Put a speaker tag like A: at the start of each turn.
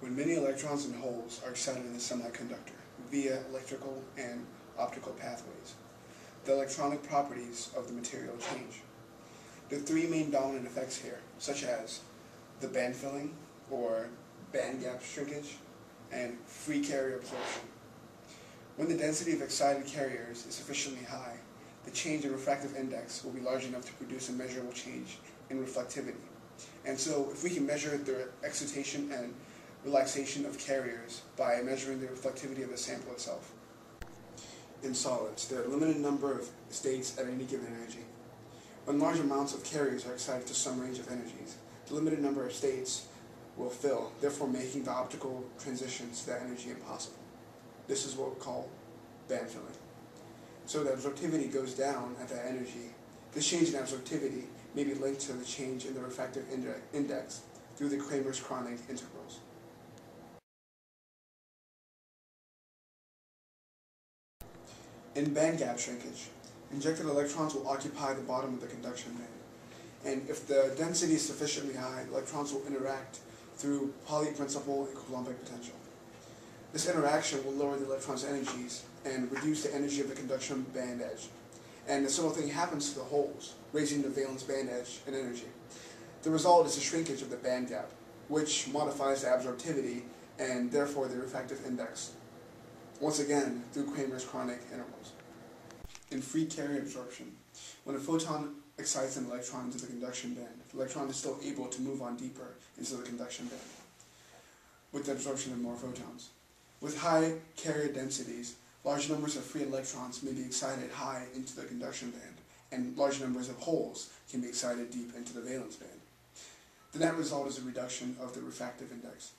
A: when many electrons and holes are excited in the semiconductor via electrical and optical pathways. The electronic properties of the material change. Are three main dominant effects here, such as the band filling, or band gap shrinkage, and free carrier absorption. When the density of excited carriers is sufficiently high, the change in refractive index will be large enough to produce a measurable change in reflectivity. And so if we can measure the excitation and relaxation of carriers by measuring the reflectivity of the sample itself. In solids, there are a limited number of states at any given energy. When large amounts of carriers are excited to some range of energies, the limited number of states will fill, therefore making the optical transitions to that energy impossible. This is what we call band filling. So the absorptivity goes down at that energy. This change in absorptivity may be linked to the change in the refractive index through the Kramers-Kronig integrals. In band gap shrinkage, injected electrons will occupy the bottom of the conduction band. And if the density is sufficiently high, electrons will interact through Pauli principle and Coulombic potential. This interaction will lower the electron's energies and reduce the energy of the conduction band edge. And the similar thing happens to the holes, raising the valence band edge and energy. The result is a shrinkage of the band gap, which modifies the absorptivity and therefore the refractive index once again through Kramers-Kronig integrals. In free carrier absorption, when a photon excites an electron into the conduction band, the electron is still able to move on deeper into the conduction band with the absorption of more photons. With high carrier densities, large numbers of free electrons may be excited high into the conduction band, and large numbers of holes can be excited deep into the valence band. The net result is a reduction of the refractive index.